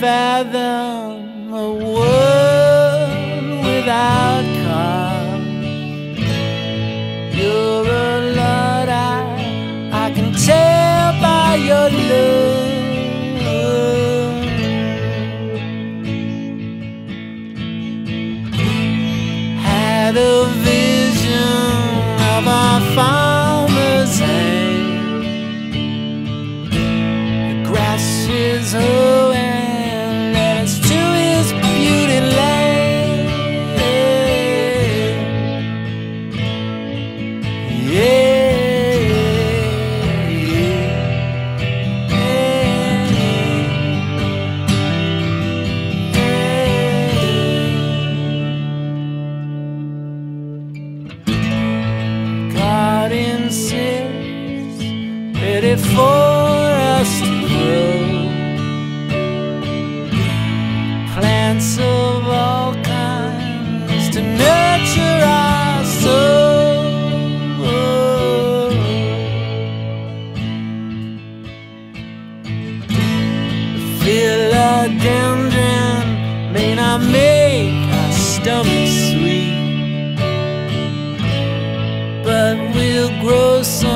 fathom a world without cars. You're a Luddite, I can tell by your look. Had a vision of our farmer's hand. The grass is ready for us to grow. Plants of all kinds to nurture our soul. Philodendron may not make our stomach sweet, but we'll grow some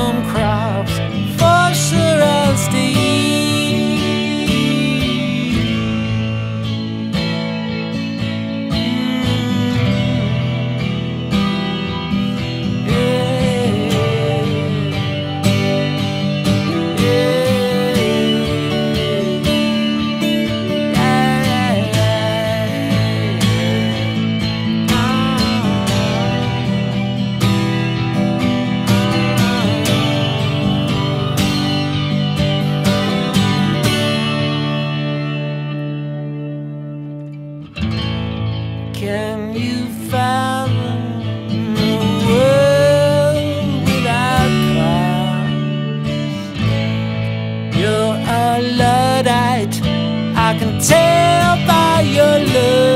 Luddite, I can tell by your look.